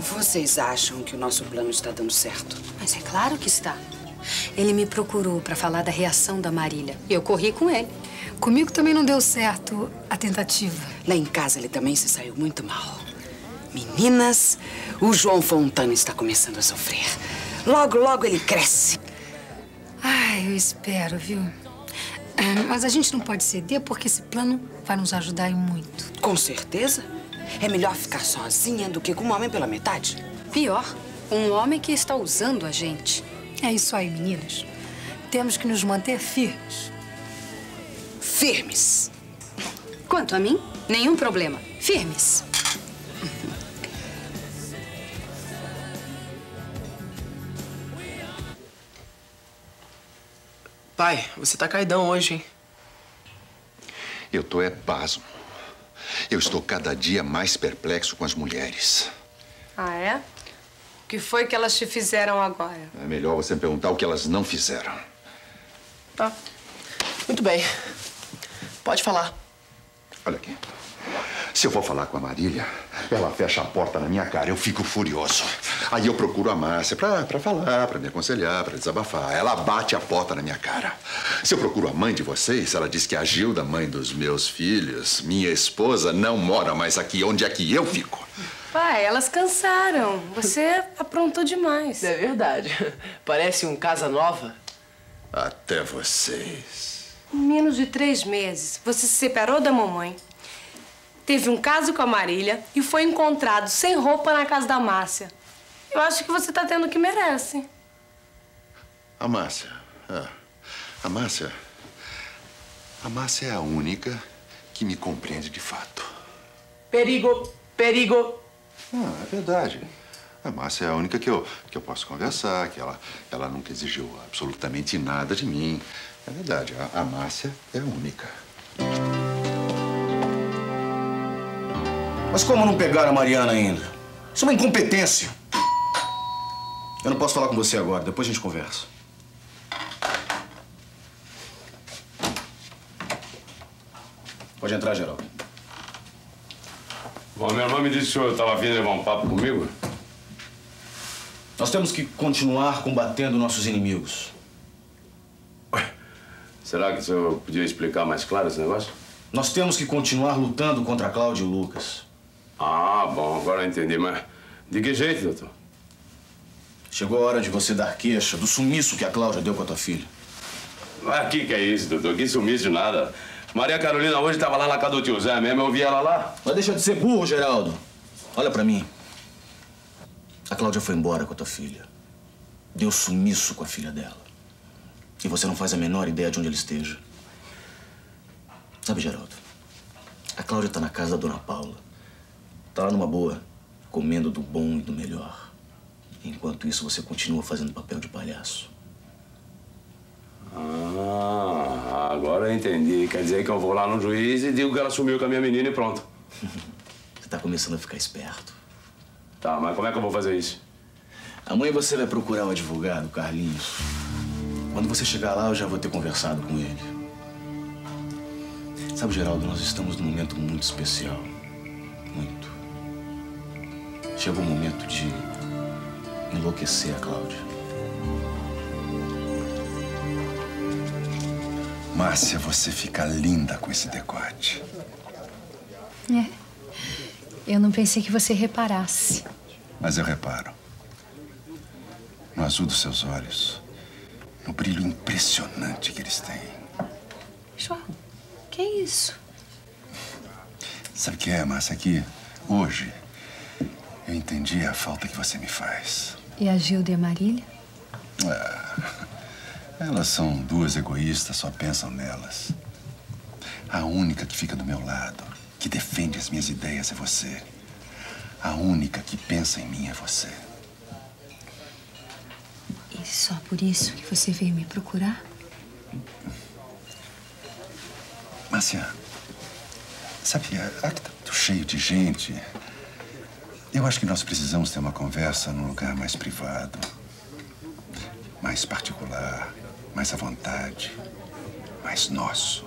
Vocês acham que o nosso plano está dando certo? Mas é claro que está. Ele me procurou para falar da reação da Marília. E eu corri com ele. Comigo também não deu certo a tentativa. Lá em casa ele também se saiu muito mal. Meninas, o João Fontana está começando a sofrer. Logo, logo ele cresce. Ai, eu espero, viu? É, mas a gente não pode ceder porque esse plano vai nos ajudar muito. Com certeza. É melhor ficar sozinha do que com um homem pela metade. Pior, um homem que está usando a gente. É isso aí, meninas. Temos que nos manter firmes. Firmes? Quanto a mim, nenhum problema. Firmes. Pai, você tá caidão hoje, hein? Eu tô é pasmo. Eu estou cada dia mais perplexo com as mulheres. Ah, é? O que foi que elas te fizeram agora? É melhor você perguntar o que elas não fizeram. Tá. Muito bem. Pode falar. Olha aqui. Se eu vou falar com a Marília, ela fecha a porta na minha cara, eu fico furioso. Aí eu procuro a Márcia pra, pra falar, pra me aconselhar, pra desabafar. Ela bate a porta na minha cara. Se eu procuro a mãe de vocês, ela diz que a Gilda, mãe dos meus filhos, minha esposa, não mora mais aqui. Onde é que eu fico? Pai, elas cansaram. Você aprontou demais. É verdade. Parece um casa nova. Até vocês. Em menos de três meses, você se separou da mamãe, teve um caso com a Marília e foi encontrado sem roupa na casa da Márcia. Eu acho que você tá tendo o que merece. A Márcia. Ah, a Márcia. A Márcia é a única que me compreende de fato. Perigo, perigo. Ah, é verdade. A Márcia é a única que eu, que eu posso conversar, que ela, ela nunca exigiu absolutamente nada de mim. É verdade, a, a Márcia é a única. Mas como não pegaram a Mariana ainda? Isso é uma incompetência. Eu não posso falar com você agora, depois a gente conversa. Pode entrar, Geraldo. Bom, minha irmã me disse que o senhor estava vindo levar um papo comigo. Nós temos que continuar combatendo nossos inimigos. Será que o senhor podia explicar mais claro esse negócio? Nós temos que continuar lutando contra a Cláudia e o Lucas. Ah, bom, agora eu entendi, mas de que jeito, doutor? Chegou a hora de você dar queixa do sumiço que a Cláudia deu com a tua filha. Ah, que que é isso, doutor? Que sumiço de nada. Maria Carolina hoje estava lá na casa do tio Zé mesmo, eu vi ela lá. Mas deixa de ser burro, Geraldo. Olha pra mim. A Cláudia foi embora com a tua filha. Deu sumiço com a filha dela. E você não faz a menor ideia de onde ela esteja. Sabe, Geraldo? A Cláudia tá na casa da dona Paula. Tá lá numa boa, comendo do bom e do melhor. Enquanto isso, você continua fazendo papel de palhaço. Ah, agora eu entendi. Quer dizer que eu vou lá no juiz e digo que ela sumiu com a minha menina e pronto. Você tá começando a ficar esperto. Tá, mas como é que eu vou fazer isso? Amanhã você vai procurar o advogado, Carlinhos. Quando você chegar lá, eu já vou ter conversado com ele. Sabe, Geraldo, nós estamos num momento muito especial. Chegou o momento de enlouquecer a Cláudia. Márcia, você fica linda com esse decote. É. Eu não pensei que você reparasse. Mas eu reparo. No azul dos seus olhos, no brilho impressionante que eles têm. João, que é isso? Sabe o que é, Márcia? Aqui, hoje, eu entendi a falta que você me faz. E a Gilda e a Marília? Ah, elas são duas egoístas, só pensam nelas. A única que fica do meu lado, que defende as minhas ideias é você. A única que pensa em mim é você. E só por isso que você veio me procurar? Márcia, sabe, aqui tá tudo cheio de gente. Eu acho que nós precisamos ter uma conversa num lugar mais privado, mais particular, mais à vontade, mais nosso.